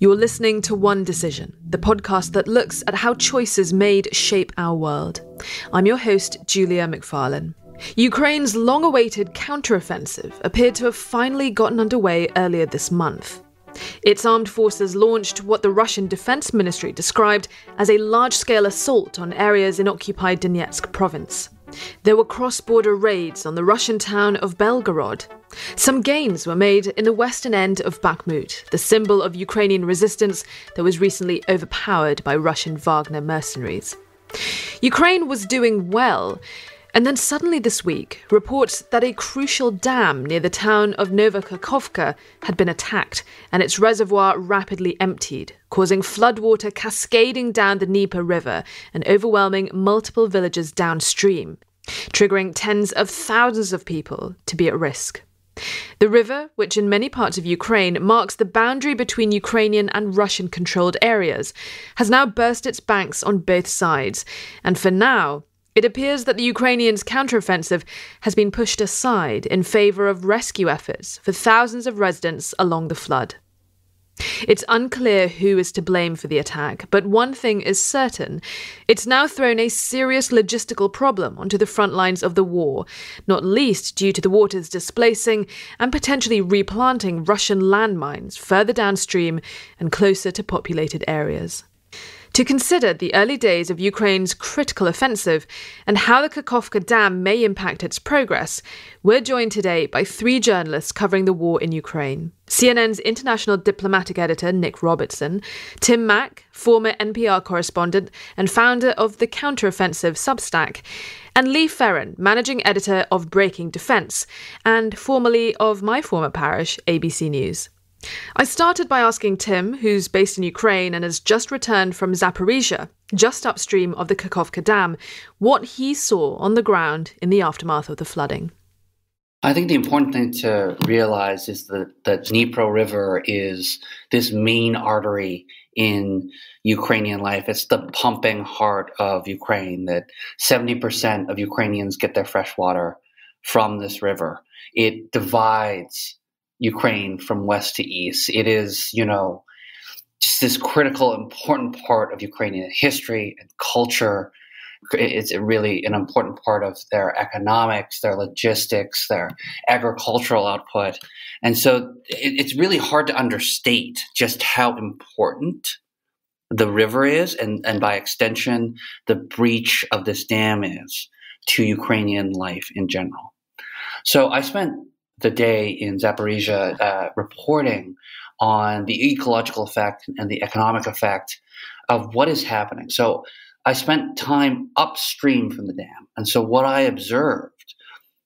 You're listening to One Decision, the podcast that looks at how choices made shape our world. I'm your host, Julia McFarlane. Ukraine's long awaited counteroffensive appeared to have finally gotten underway earlier this month. Its armed forces launched what the Russian Defense Ministry described as a large scale assault on areas in occupied Donetsk province. There were cross border raids on the Russian town of Belgorod. Some gains were made in the western end of Bakhmut, the symbol of Ukrainian resistance that was recently overpowered by Russian Wagner mercenaries. Ukraine was doing well, and then suddenly this week, reports that a crucial dam near the town of Novokakhovka had been attacked and its reservoir rapidly emptied, causing floodwater cascading down the Dnieper River and overwhelming multiple villages downstream, triggering tens of thousands of people to be at risk. The river, which in many parts of Ukraine marks the boundary between Ukrainian and Russian controlled areas, has now burst its banks on both sides, and for now, it appears that the Ukrainians' counteroffensive has been pushed aside in favour of rescue efforts for thousands of residents along the flood. It's unclear who is to blame for the attack, but one thing is certain. It's now thrown a serious logistical problem onto the front lines of the war, not least due to the waters displacing and potentially replanting Russian landmines further downstream and closer to populated areas to consider the early days of Ukraine's critical offensive and how the Kakhovka Dam may impact its progress, we're joined today by three journalists covering the war in Ukraine. CNN's international diplomatic editor, Nic Robertson, Tim Mak, former NPR correspondent and founder of the counteroffensive Substack, and Lee Ferran, managing editor of Breaking Defense, and formerly of my former parish, ABC News. I started by asking Tim, who's based in Ukraine and has just returned from Zaporizhia, just upstream of the Kakhovka Dam, what he saw on the ground in the aftermath of the flooding. I think the important thing to realize is that the Dnipro River is this main artery in Ukrainian life. It's the pumping heart of Ukraine, that 70% of Ukrainians get their fresh water from this river. It divides Ukraine from west to east. It is, you know, just this critical, important part of Ukrainian history and culture. It's really an important part of their economics, their logistics, their agricultural output. And so it's really hard to understate just how important the river is, and, and by extension, the breach of this dam is to Ukrainian life in general. So I spent the day in Zaporizhia uh, reporting on the ecological effect and the economic effect of what is happening. So I spent time upstream from the dam. And so what I observed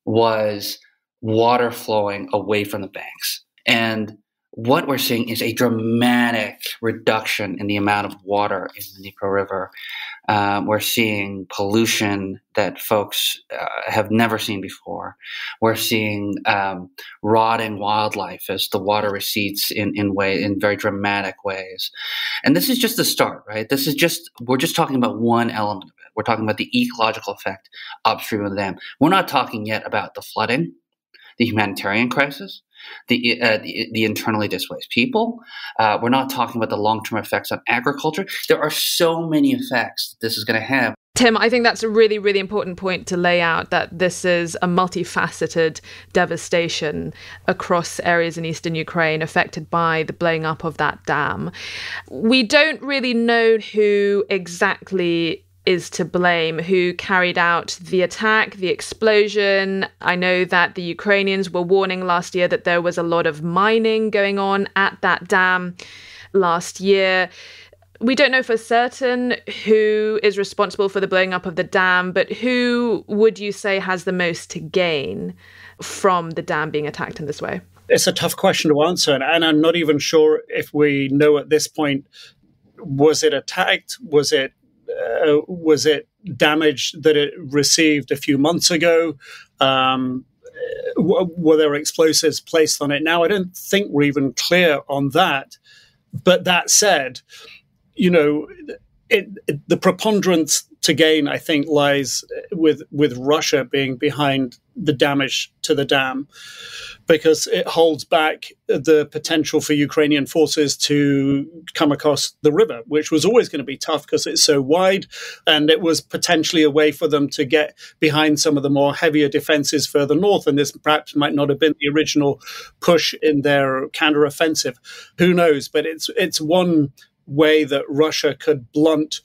was water flowing away from the banks. And what we're seeing is a dramatic reduction in the amount of water in the Dnipro River. Um, we're seeing pollution that folks uh, have never seen before. We're seeing um, rotting wildlife as the water recedes in in way in very dramatic ways. And this is just the start, right? This is just we're just talking about one element of it. We're talking about the ecological effect upstream of the dam. We're not talking yet about the flooding, the humanitarian crisis the, uh, the, the, internally displaced people. Uh, we're not talking about the long term effects on agriculture. There are so many effects this is going to have. Tim, I think that's a really, really important point to lay out that this is a multifaceted devastation across areas in eastern Ukraine affected by the blowing up of that dam. We don't really know who exactly is to blame, who carried out the attack, the explosion. I know that the Ukrainians were warning last year that there was a lot of mining going on at that dam last year. We don't know for certain who is responsible for the blowing up of the dam, but who would you say has the most to gain from the dam being attacked in this way? It's a tough question to answer, and I'm not even sure if we know at this point was it attacked? Was it uh, was it damage that it received a few months ago? Um, were there explosives placed on it? Now, I don't think we're even clear on that. But that said, you know, it, the preponderance to gain, I think, lies with with Russia being behind the damage to the dam, because it holds back the potential for Ukrainian forces to come across the river, which was always going to be tough because it's so wide, and it was potentially a way for them to get behind some of the more heavier defenses further north. And this perhaps might not have been the original push in their counteroffensive. Who knows? But it's it's one way that Russia could blunt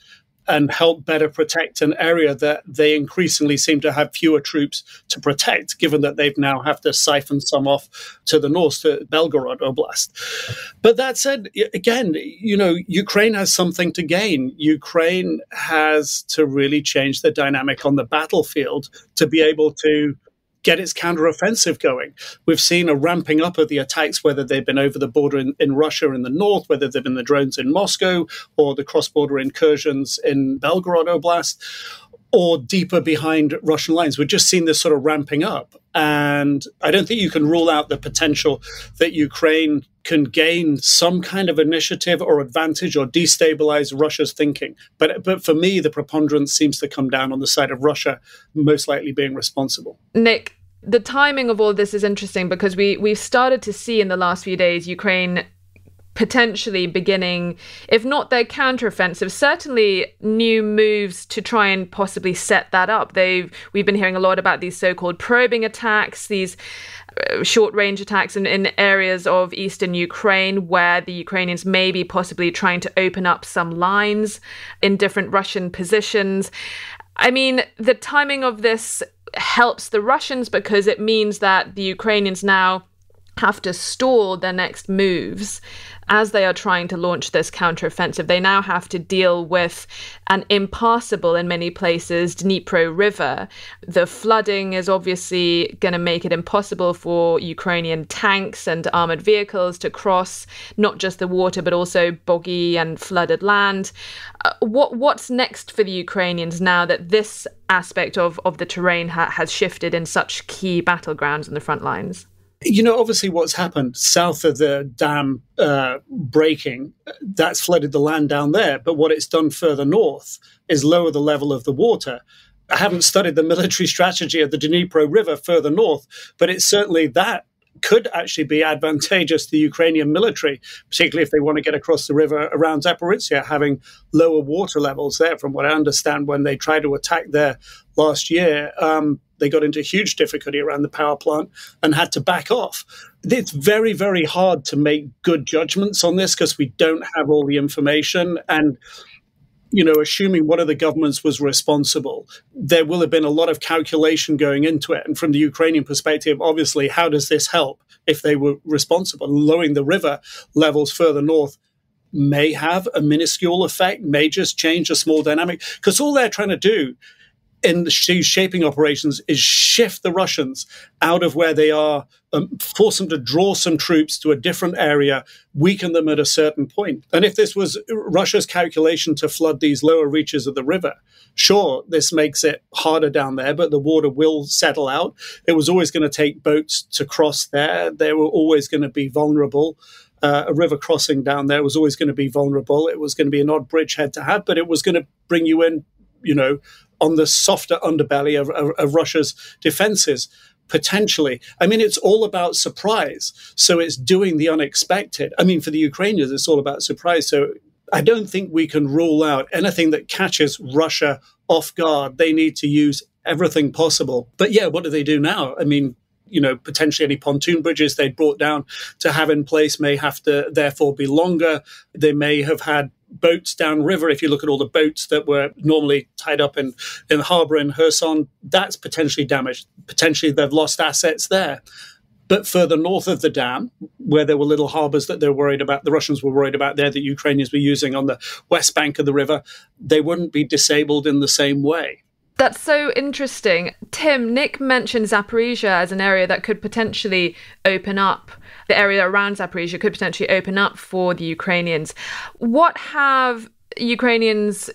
and help better protect an area that they increasingly seem to have fewer troops to protect, given that they've now have to siphon some off to the north to Belgorod Oblast. But that said, again, you know, Ukraine has something to gain. Ukraine has to really change the dynamic on the battlefield to be able to get its counteroffensive going. We've seen a ramping up of the attacks, whether they've been over the border in, in Russia in the north, whether they've been the drones in Moscow or the cross border incursions in Belgorod Oblast. Or deeper behind Russian lines. We've just seen this sort of ramping up. And I don't think you can rule out the potential that Ukraine can gain some kind of initiative or advantage or destabilize Russia's thinking. But but for me, the preponderance seems to come down on the side of Russia, most likely being responsible. Nic, the timing of all this is interesting because we we've started to see in the last few days Ukraine potentially beginning, if not their counteroffensive, certainly new moves to try and possibly set that up. They've we've been hearing a lot about these so-called probing attacks, these uh, short-range attacks in, in areas of eastern Ukraine where the Ukrainians may be possibly trying to open up some lines in different Russian positions. I mean, the timing of this helps the Russians because it means that the Ukrainians now have to stall their next moves as they are trying to launch this counteroffensive. They now have to deal with an impassable, in many places, Dnipro River. The flooding is obviously going to make it impossible for Ukrainian tanks and armored vehicles to cross not just the water, but also boggy and flooded land. Uh, what what's next for the Ukrainians now that this aspect of, of the terrain ha- has shifted in such key battlegrounds in the front lines? You know, obviously, what's happened south of the dam uh, breaking, that's flooded the land down there. But what it's done further north is lower the level of the water. I haven't studied the military strategy of the Dnipro River further north, but it's certainly that could actually be advantageous to the Ukrainian military, particularly if they want to get across the river around Zaporizhia, having lower water levels there. From what I understand, when they tried to attack there last year, um, they got into huge difficulty around the power plant and had to back off. It's very, very hard to make good judgments on this because we don't have all the information. And you know, assuming one of the governments was responsible, there will have been a lot of calculation going into it. And from the Ukrainian perspective, obviously, how does this help if they were responsible? Lowering the river levels further north may have a minuscule effect, may just change a small dynamic, because all they're trying to do in shaping operations is shift the Russians out of where they are, um, force them to draw some troops to a different area, weaken them at a certain point. And if this was Russia's calculation to flood these lower reaches of the river, sure, this makes it harder down there, but the water will settle out. It was always going to take boats to cross there. They were always going to be vulnerable. Uh, a river crossing down there was always going to be vulnerable. It was going to be an odd bridgehead to have, but it was going to bring you in, you know, on the softer underbelly of, of, of Russia's defenses potentially. I mean, it's all about surprise. So it's doing the unexpected. I mean, for the Ukrainians, it's all about surprise. So I don't think we can rule out anything that catches Russia off guard. They need to use everything possible. But yeah, what do they do now? I mean, you know, potentially any pontoon bridges they'd brought down to have in place may have to therefore be longer. They may have had boats downriver. If you look at all the boats that were normally tied up in, in the harbour in Kherson, that's potentially damaged. Potentially they've lost assets there. But further north of the dam, where there were little harbours that they're worried about, the Russians were worried about there that Ukrainians were using on the west bank of the river, they wouldn't be disabled in the same way. That's so interesting. Tim, Nic mentioned Zaporizhia as an area that could potentially open up the area around Zaporizhia could potentially open up for the Ukrainians. What have Ukrainians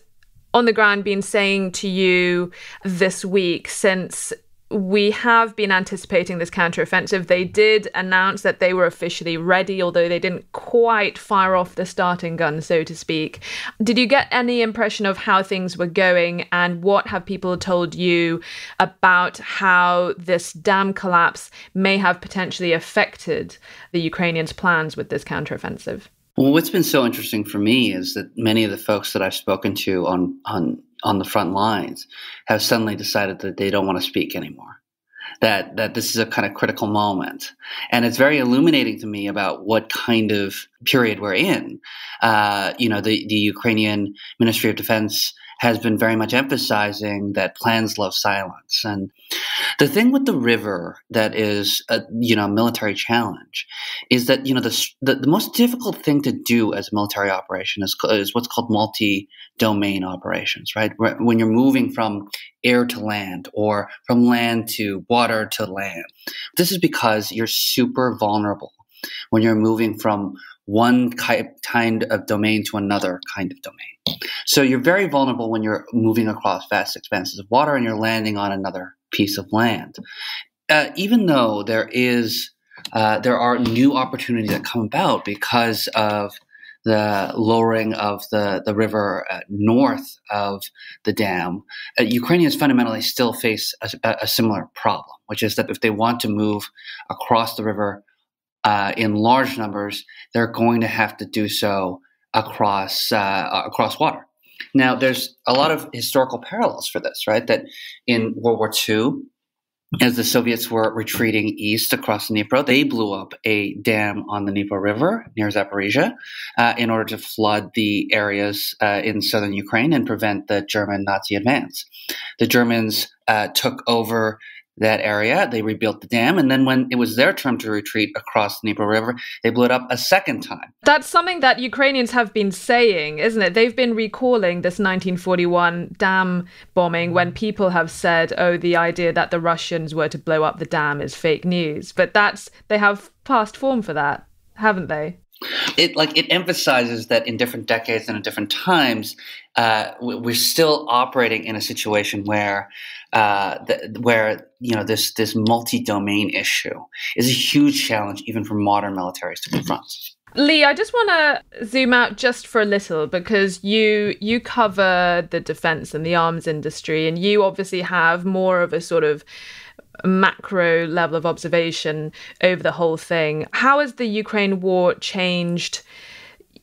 on the ground been saying to you this week since we have been anticipating this counteroffensive. They did announce that they were officially ready, although they didn't quite fire off the starting gun, so to speak. Did you get any impression of how things were going, and what have people told you about how this dam collapse may have potentially affected the Ukrainians' plans with this counteroffensive? Well, what's been so interesting for me is that many of the folks that I've spoken to on on on the front lines have suddenly decided that they don't want to speak anymore. That that this is a kind of critical moment, and it's very illuminating to me about what kind of period we're in. Uh, you know, the the Ukrainian Ministry of Defense has been very much emphasizing that plans love silence. And the thing with the river that is a you know military challenge is that you know the, the, the most difficult thing to do as a military operation is, is what's called multi-domain operations, right? When you're moving from air to land or from land to water to land. This is because you're super vulnerable when you're moving from one kind of domain to another kind of domain. So you're very vulnerable when you're moving across vast expanses of water and you're landing on another piece of land. Uh, even though there is uh, there are new opportunities that come about because of the lowering of the, the river uh, north of the dam, uh, Ukrainians fundamentally still face a, a, similar problem, which is that if they want to move across the river uh, in large numbers, they're going to have to do so across uh, across water. Now, there's a lot of historical parallels for this, right? That in World War II, as the Soviets were retreating east across the Dnipro, they blew up a dam on the Dnipro River near Zaporizhia uh, in order to flood the areas uh, in southern Ukraine and prevent the German Nazi advance. The Germans uh, took over that area. They rebuilt the dam, and then when it was their turn to retreat across the Dnieper River, they blew it up a second time. That's something that Ukrainians have been saying, isn't it? They've been recalling this 1941 dam bombing when people have said, "Oh, the idea that the Russians were to blow up the dam is fake news." But that's they have past form for that, haven't they? it like it emphasizes that in different decades and at different times uh, we're still operating in a situation where uh, the, where you know this this multi-domain issue is a huge challenge even for modern militaries to confront Lee, I just want to zoom out just for a little because you you cover the defense and the arms industry and you obviously have more of a sort of macro level of observation over the whole thing. How has the Ukraine war changed,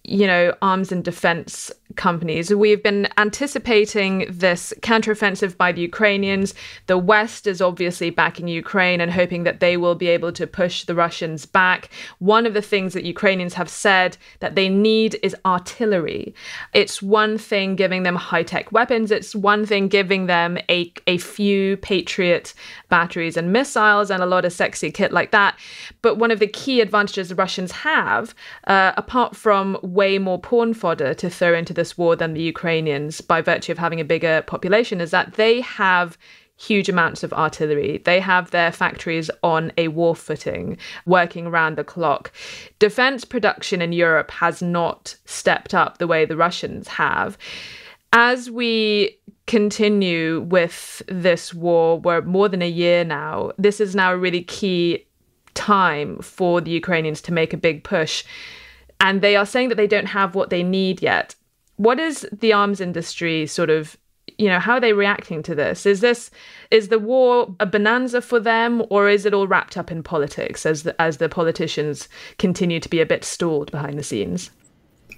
you know, arms and defense companies. We've been anticipating this counteroffensive by the Ukrainians. The West is obviously backing Ukraine and hoping that they will be able to push the Russians back. One of the things that Ukrainians have said that they need is artillery. It's one thing giving them high tech weapons, it's one thing giving them a, a few Patriot batteries and missiles and a lot of sexy kit like that. But one of the key advantages the Russians have, uh, apart from way more porn fodder to throw into this war than the Ukrainians by virtue of having a bigger population is that they have huge amounts of artillery. They have their factories on a war footing, working around the clock. Defense production in Europe has not stepped up the way the Russians have. As we continue with this war, we're more than a year now, this is now a really key time for the Ukrainians to make a big push. And they are saying that they don't have what they need yet. What is the arms industry sort of you know how are they reacting to this? Is this is the war a bonanza for them or is it all wrapped up in politics as the, as the politicians continue to be a bit stalled behind the scenes?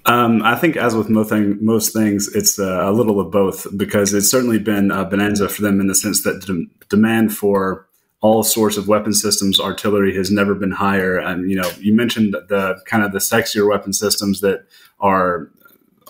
Um, I think, as with most, thing, most things, it's uh, a little of both because it's certainly been a bonanza for them in the sense that de- demand for all sorts of weapon systems, artillery has never been higher. And you know, you mentioned the kind of the sexier weapon systems that are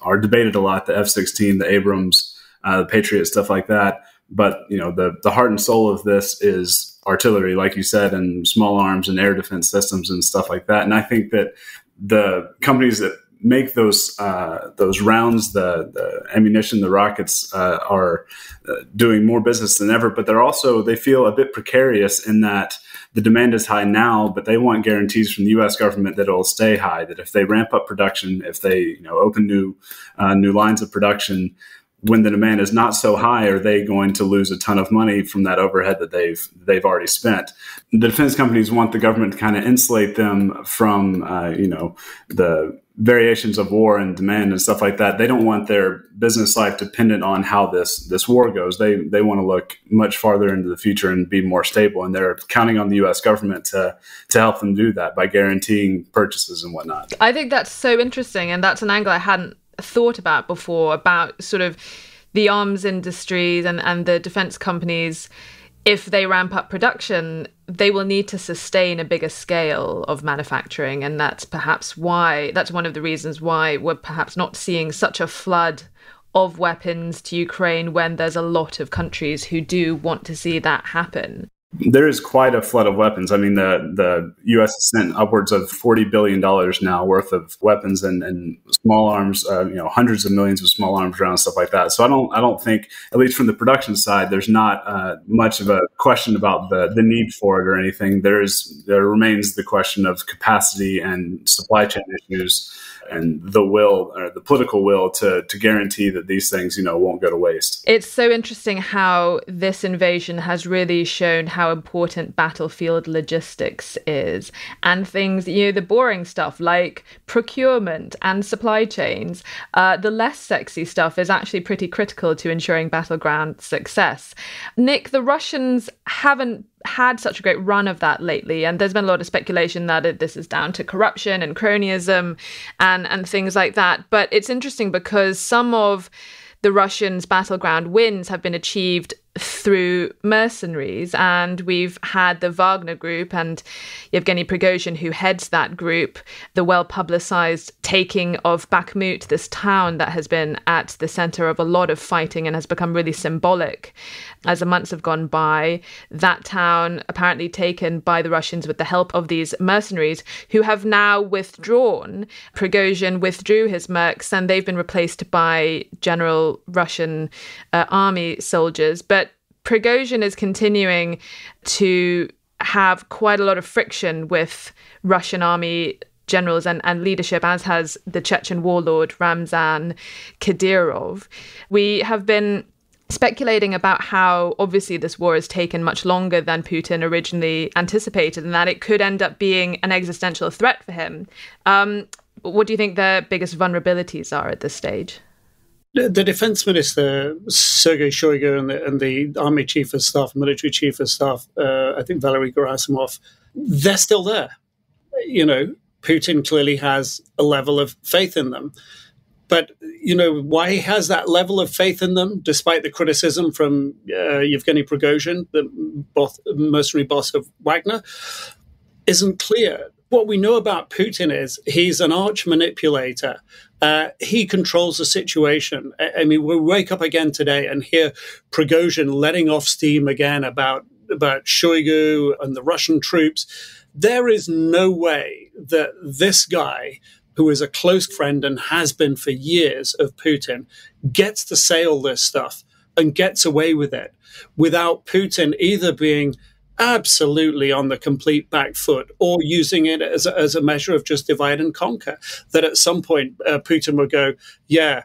are debated a lot. The F sixteen, the Abrams, uh, the Patriot, stuff like that. But you know, the the heart and soul of this is artillery, like you said, and small arms and air defense systems and stuff like that. And I think that the companies that make those uh, those rounds, the, the ammunition, the rockets uh, are uh, doing more business than ever. But they're also they feel a bit precarious in that the demand is high now, but they want guarantees from the U.S. government that it'll stay high. That if they ramp up production, if they you know open new uh, new lines of production, when the demand is not so high, are they going to lose a ton of money from that overhead that they've they've already spent? The defense companies want the government to kind of insulate them from, uh, you know, the variations of war and demand and stuff like that. They don't want their business life dependent on how this this war goes. They they want to look much farther into the future and be more stable. And they're counting on the U.S. government to to help them do that by guaranteeing purchases and whatnot. I think that's so interesting, and that's an angle I hadn't thought about before about sort of the arms industries and, and the defense companies if they ramp up production, they will need to sustain a bigger scale of manufacturing. And that's perhaps why, that's one of the reasons why we're perhaps not seeing such a flood of weapons to Ukraine when there's a lot of countries who do want to see that happen there is quite a flood of weapons. I mean, the the U.S. has sent upwards of forty billion dollars now worth of weapons and, and small arms. Uh, you know, hundreds of millions of small arms around stuff like that. So I don't I don't think, at least from the production side, there's not uh, much of a question about the the need for it or anything. There is there remains the question of capacity and supply chain issues and the will or the political will to to guarantee that these things you know won't go to waste. It's so interesting how this invasion has really shown how important battlefield logistics is and things you know the boring stuff like procurement and supply chains. Uh, the less sexy stuff is actually pretty critical to ensuring battleground success. Nick, the Russians haven't had such a great run of that lately, and there's been a lot of speculation that it, this is down to corruption and cronyism and and things like that. But it's interesting because some of the Russians' battleground wins have been achieved through mercenaries. And we've had the Wagner group and Yevgeny Prigozhin, who heads that group, the well publicized taking of Bakhmut, this town that has been at the center of a lot of fighting and has become really symbolic as the months have gone by. That town apparently taken by the Russians with the help of these mercenaries who have now withdrawn. Prigozhin withdrew his mercs and they've been replaced by general Russian uh, army soldiers. But Prigozhin is continuing to have quite a lot of friction with Russian army generals and, and leadership, as has the Chechen warlord Ramzan Kadyrov. We have been speculating about how obviously this war has taken much longer than Putin originally anticipated and that it could end up being an existential threat for him. Um, what do you think the biggest vulnerabilities are at this stage? The defense minister, Sergei Shoigu, and the, and the army chief of staff, military chief of staff, uh, I think Valery Gerasimov, they're still there. You know, Putin clearly has a level of faith in them. But, you know, why he has that level of faith in them, despite the criticism from uh, Yevgeny Prigozhin, the boss, mercenary boss of Wagner, isn't clear what we know about Putin is he's an arch manipulator. Uh, he controls the situation. I, I, mean, we wake up again today and hear Prigozhin letting off steam again about about Shoigu and the Russian troops. There is no way that this guy, who is a close friend and has been for years of Putin, gets to say all this stuff and gets away with it without Putin either being absolutely on the complete back foot or using it as a, as a measure of just divide and conquer. That at some point uh, Putin would go, yeah,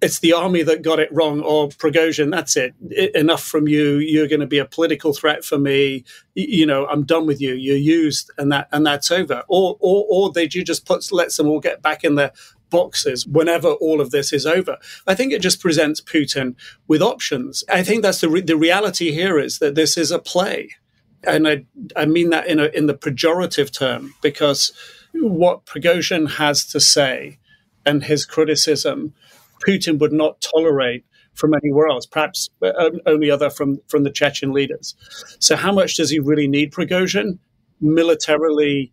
it's the army that got it wrong, or Prigozhin, that's it. it enough from you. You're going to be a political threat for me. You, you know, I'm done with you. You're used, and that and that's over. Or or or did you just put lets them all get back in their boxes whenever all of this is over. I think it just presents Putin with options. I think that's the re- the reality here is that this is a play and I, I mean that in, a, in the pejorative term because what Prigozhin has to say and his criticism, Putin would not tolerate from anywhere else, perhaps uh, only other from, from the Chechen leaders. So, how much does he really need Prigozhin? Militarily,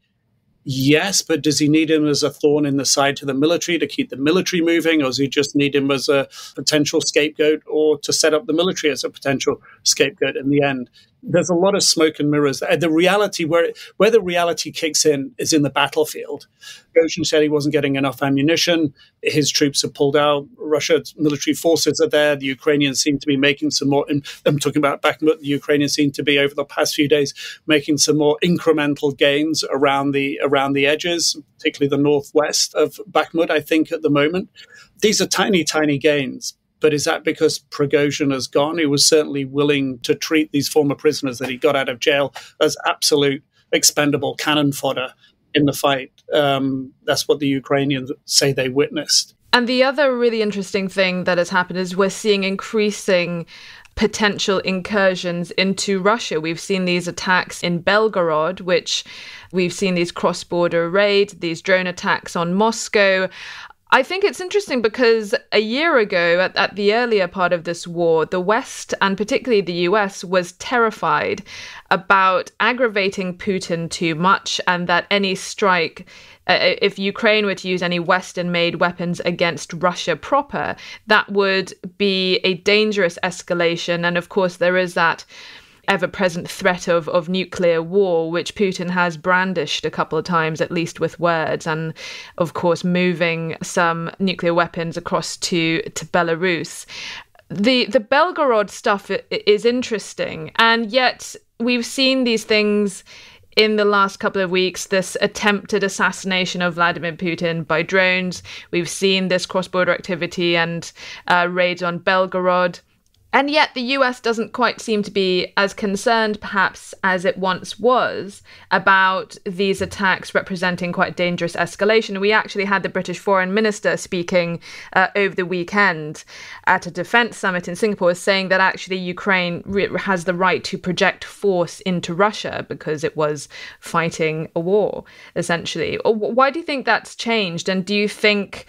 Yes, but does he need him as a thorn in the side to the military to keep the military moving, or does he just need him as a potential scapegoat or to set up the military as a potential scapegoat in the end? There's a lot of smoke and mirrors. The reality, where, where the reality kicks in, is in the battlefield. Goshen said he wasn't getting enough ammunition. His troops have pulled out. Russia's military forces are there. The Ukrainians seem to be making some more. I'm talking about Bakhmut. The Ukrainians seem to be, over the past few days, making some more incremental gains around the around around the edges, particularly the northwest of Bakhmut, I think, at the moment. These are tiny, tiny gains, But is that because Prigozhin has gone? He was certainly willing to treat these former prisoners that he got out of jail as absolute expendable cannon fodder in the fight. Um, that's what the Ukrainians say they witnessed. And the other really interesting thing that has happened is we're seeing increasing potential incursions into Russia. We've seen these attacks in Belgorod, which we've seen these cross border raids, these drone attacks on Moscow. I think it's interesting because a year ago, at, at, the earlier part of this war, the West and particularly the US was terrified about aggravating Putin too much and that any strike uh, if Ukraine were to use any Western made weapons against Russia proper, that would be a dangerous escalation. And of course, there is that ever present threat of, of nuclear war, which Putin has brandished a couple of times, at least with words, and of course, moving some nuclear weapons across to, to Belarus. The, the Belgorod stuff is interesting, and yet we've seen these things in the last couple of weeks this attempted assassination of Vladimir Putin by drones. We've seen this cross border activity and uh, raids on Belgorod. And yet, the US doesn't quite seem to be as concerned, perhaps, as it once was about these attacks representing quite dangerous escalation. We actually had the British Foreign Minister speaking uh, over the weekend at a defense summit in Singapore, saying that actually Ukraine re- has the right to project force into Russia because it was fighting a war, essentially. Why do you think that's changed? And do you think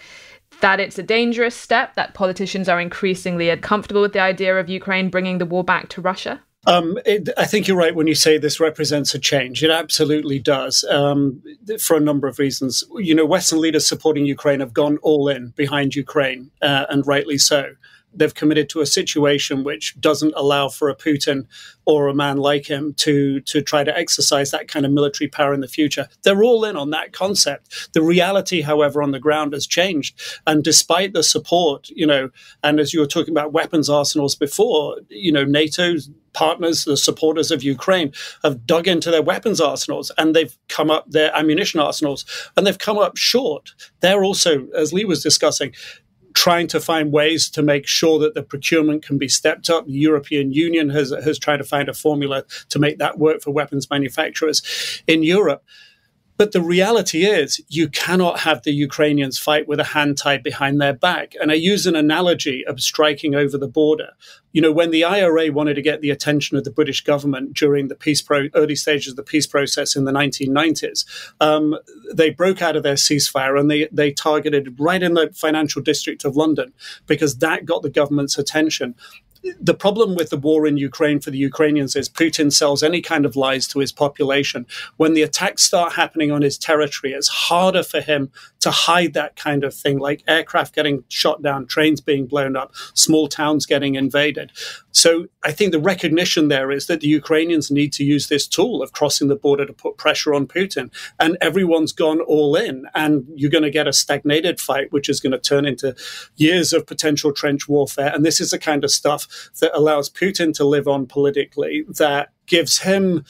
that it's a dangerous step, that politicians are increasingly comfortable with the idea of Ukraine bringing the war back to Russia? Um, it, I think you're right when you say this represents a change. It absolutely does, um, for a number of reasons. You know, Western leaders supporting Ukraine have gone all in behind Ukraine, uh, and rightly so they've committed to a situation which doesn't allow for a Putin or a man like him to to try to exercise that kind of military power in the future. They're all in on that concept. The reality, however, on the ground has changed, and despite the support, you know, and as you were talking about weapons arsenals before, you know, NATO's partners, the supporters of Ukraine, have dug into their weapons arsenals and they've come up their ammunition arsenals and they've come up short. They're also, as Lee was discussing, trying to find ways to make sure that the procurement can be stepped up. The European Union has, has tried to find a formula to make that work for weapons manufacturers in Europe. But the reality is, you cannot have the Ukrainians fight with a hand tied behind their back. And I use an analogy of striking over the border. You know, when the IRA wanted to get the attention of the British government during the peace pro- early stages of the peace process in the 1990s, um, they broke out of their ceasefire and they, they targeted right in the financial district of London because that got the government's attention the problem with the war in Ukraine for the Ukrainians is Putin sells any kind of lies to his population. When the attacks start happening on his territory, it's harder for him to hide that kind of thing, like aircraft getting shot down, trains being blown up, small towns getting invaded. So I think the recognition there is that the Ukrainians need to use this tool of crossing the border to put pressure on Putin. And everyone's gone all in. And you're going to get a stagnated fight, which is going to turn into years of potential trench warfare. And this is the kind of stuff that allows Putin to live on politically, that gives him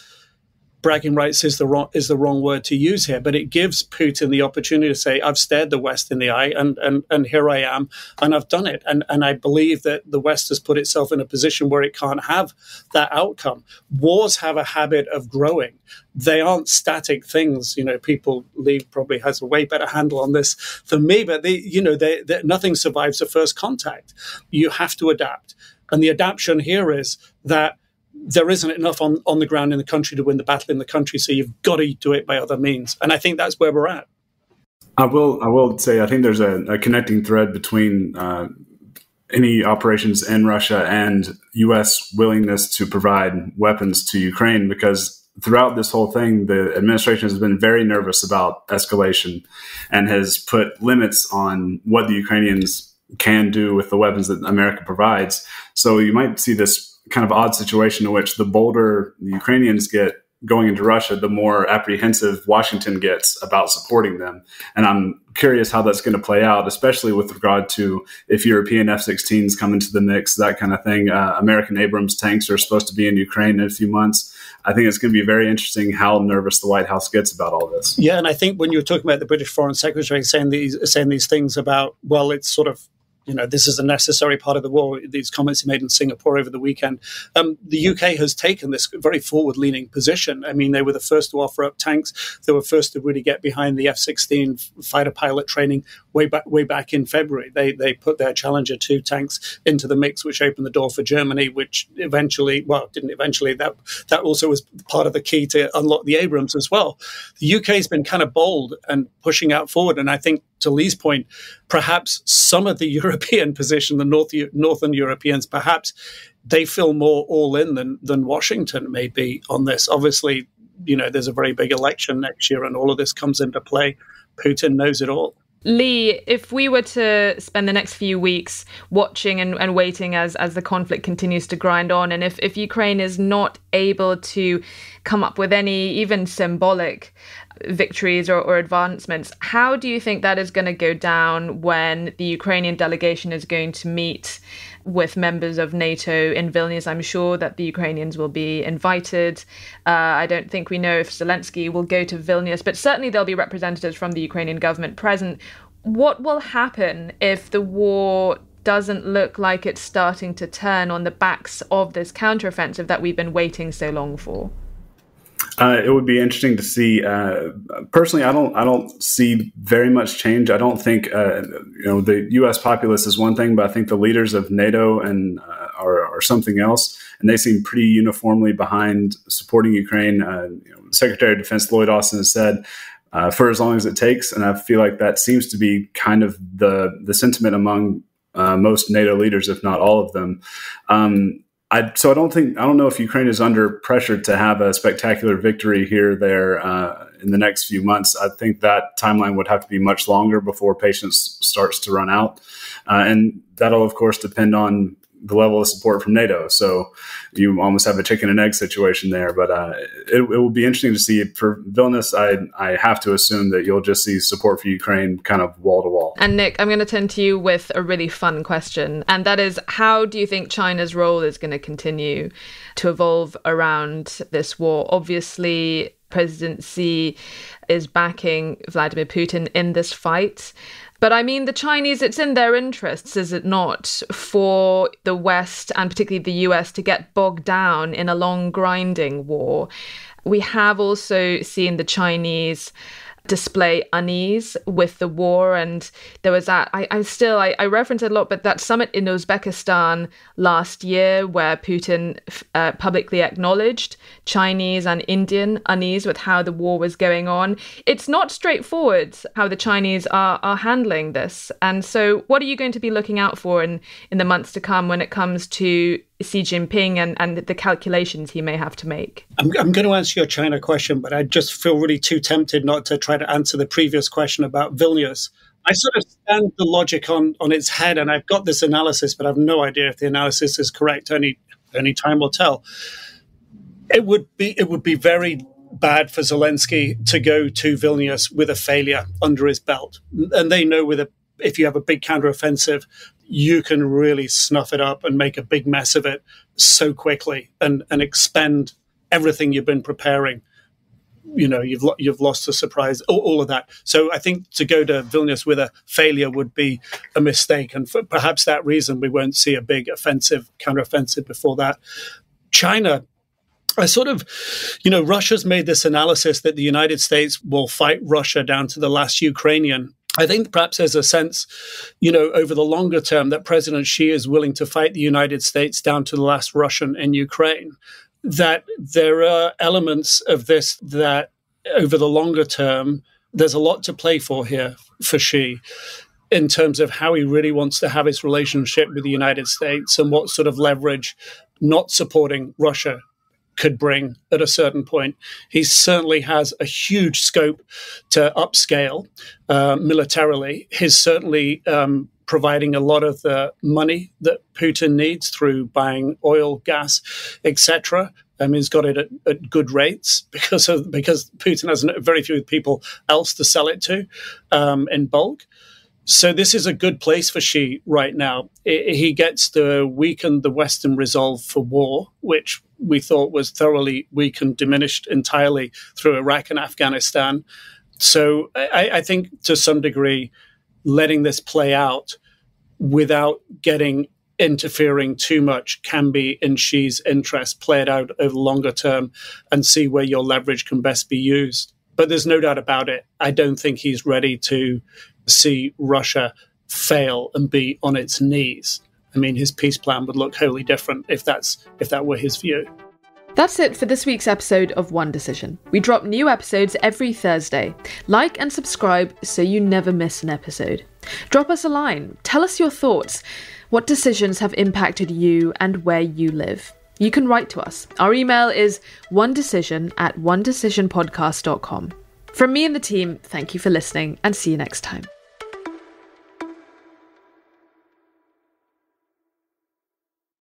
bragging rights is the wrong is the wrong word to use here, but it gives Putin the opportunity to say, "I've stared the West in the eye, and and and here I am, and I've done it." And and I believe that the West has put itself in a position where it can't have that outcome. Wars have a habit of growing; they aren't static things. You know, people Lee probably has a way better handle on this than me, but they, you know, they, they, nothing survives the first contact. You have to adapt, and the adaptation here is that there isn't enough on, on the ground in the country to win the battle in the country, so you've got to do it by other means. And I think that's where we're at. I will. I will say. I think there's a, a connecting thread between uh, any operations in Russia and U.S. willingness to provide weapons to Ukraine, because throughout this whole thing, the administration has been very nervous about escalation and has put limits on what the Ukrainians can do with the weapons that America provides. So you might see this kind of odd situation in which the bolder the Ukrainians get going into Russia, the more apprehensive Washington gets about supporting them. And I'm curious how that's going to play out, especially with regard to if European F 16s come into the mix, that kind of thing. Uh, American Abrams tanks are supposed to be in Ukraine in a few months. I think it's going to be very interesting how nervous the White House gets about all this. Yeah, and I think when you were talking about the British Foreign Secretary saying these saying these things about, well, it's sort of you know, this is a necessary part of the war. These comments he made in Singapore over the weekend. Um, the UK has taken this very forward leaning position. I mean, they were the first to offer up tanks. They were first to really get behind the F 16 fighter pilot training way back, way back in February. They, they put their Challenger 2 tanks into the mix, which opened the door for Germany, which eventually, well, didn't eventually, that, that also was part of the key to unlock the Abrams as well. The UK has been kind of bold and pushing out forward. And I think to Lee's point, perhaps some of the European position, the North, Northern Europeans, perhaps they feel more all in than, than Washington may be on this. Obviously, you know, there's a very big election next year and all of this comes into play. Putin knows it all. Lee, if we were to spend the next few weeks watching and, and waiting as, as the conflict continues to grind on, and if, if Ukraine is not able to come up with any even symbolic victories or, or advancements. How do you think that is going to go down when the Ukrainian delegation is going to meet with members of NATO in Vilnius? I'm sure that the Ukrainians will be invited. Uh, I don't think we know if Zelensky will go to Vilnius, but certainly there'll be representatives from the Ukrainian government present. What will happen if the war doesn't look like it's starting to turn on the backs of this counteroffensive that we've been waiting so long for? Uh, it would be interesting to see. Uh, personally, I don't. I don't see very much change. I don't think uh, you know the U.S. populace is one thing, but I think the leaders of NATO and uh, are, are, something else, and they seem pretty uniformly behind supporting Ukraine. Uh, you know, Secretary of Defense Lloyd Austin has said. Uh, for as long as it takes, and I feel like that seems to be kind of the the sentiment among most NATO leaders, if not all of them. Um, I, so I don't think I don't know if Ukraine is under pressure to have a spectacular victory here there uh, in the next few months. I think that timeline would have to be much longer before patience starts to run out, uh, and that'll of course depend on the level of support from NATO. So you almost have a chicken and egg situation there. But uh, it, it, will be interesting to see. For Vilnius, I, I have to assume that you'll just see support for Ukraine kind of wall to wall. And Nic, I'm going to turn to you with a really fun question. And that is how do you think China's role is going to continue to evolve around this war? Obviously, President Xi is backing Vladimir Putin in this fight. But I mean, the Chinese, it's in their interests, is it not, for the West and particularly the US to get bogged down in a long grinding war? We have also seen the Chinese display unease with the war. And there was that, I, I still, I, I reference it a lot, but that summit in Uzbekistan last year where Putin uh, publicly acknowledged Chinese and Indian unease with how the war was going on. It's not straightforward how the Chinese are, are handling this. And so, what are you going to be looking out for in, in the months to come when it comes to Xi Jinping and, and the calculations he may have to make? I'm, I'm going to answer your China question, but I just feel really too tempted not to try to answer the previous question about Vilnius. I sort of stand the logic on, on its head, and I've got this analysis, but I have no idea if the analysis is correct. Only only time will tell. It would be it would be very bad for Zelensky to go to Vilnius with a failure under his belt, and they know with a if you have a big counteroffensive, you can really snuff it up and make a big mess of it so quickly and, and expend everything you've been preparing. You know, you've you've lost the surprise, all, all, of that. So I think to go to Vilnius with a failure would be a mistake, and for perhaps that reason we won't see a big offensive, counteroffensive before that. China I sort of, you know, Russia's made this analysis that the United States will fight Russia down to the last Ukrainian. I think perhaps there's a sense, you know, over the longer term that President Xi is willing to fight the United States down to the last Russian in Ukraine. That there are elements of this that over the longer term, there's a lot to play for here for Xi in terms of how he really wants to have his relationship with the United States and what sort of leverage not supporting Russia could bring at a certain point. He certainly has a huge scope to upscale uh, militarily. He's certainly um, providing a lot of the money that Putin needs through buying oil, gas, etc. I mean, he's got it at, at, good rates because of because Putin has very few people else to sell it to um, in bulk. So this is a good place for Xi right now. he gets to weaken the Western resolve for war, which we thought was thoroughly weakened, diminished entirely through Iraq and Afghanistan. So I, I think to some degree, letting this play out without getting interfering too much can be in Xi's interest. Play it out over longer term and see where your leverage can best be used. But there's no doubt about it. I don't think he's ready to see Russia fail and be on its knees. I mean, his peace plan would look wholly different if that's if that were his view. That's it for this week's episode of One Decision. We drop new episodes every Thursday. Like and subscribe so you never miss an episode. Drop us a line. Tell us your thoughts. What decisions have impacted you and where you live? You can write to us. Our email is one decision at one decisionpodcast.com. From me and the team, thank you for listening and see you next time.